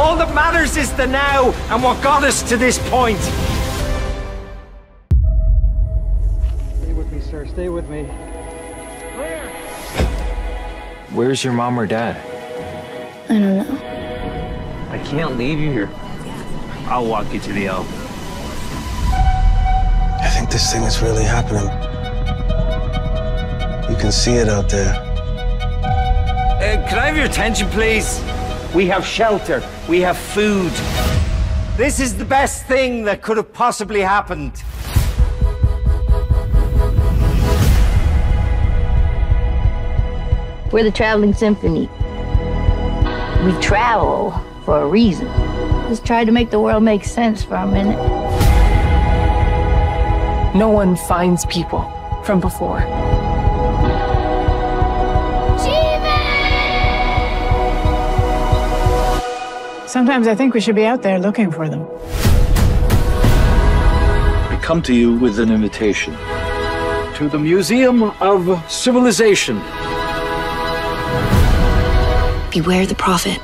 All that matters is the now and what got us to this point. Stay with me, sir. Stay with me. Where? Where's your mom or dad? I don't know. I can't leave you here. I'll walk you to the elm. I think this thing is really happening. You can see it out there. Uh, can I have your attention, please? We have shelter. We have food. This is the best thing that could have possibly happened. We're the traveling symphony. We travel for a reason. Just try to make the world make sense for a minute. No one finds people from before. Sometimes I think we should be out there looking for them. I come to you with an invitation to the Museum of Civilization. Beware the prophet.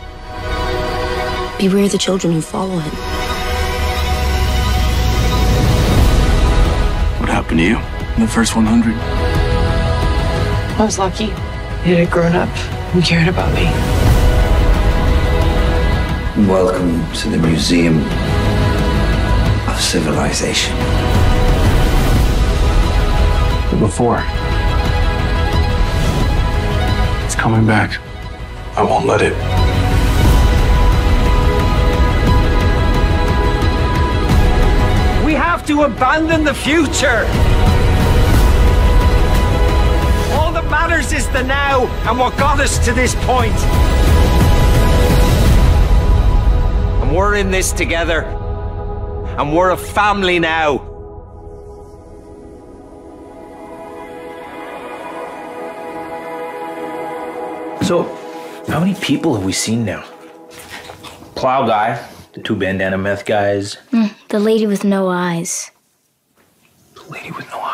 Beware the children who follow him. What happened to you in the first 100? I was lucky. It had grown up and cared about me. Welcome to the Museum of Civilization. The before. It's coming back. I won't let it. We have to abandon the future. All that matters is the now and what got us to this point. And we're in this together. And we're a family now. So, how many people have we seen now? Plow guy, the two bandana meth guys. Mm, the lady with no eyes. the lady with no eyes.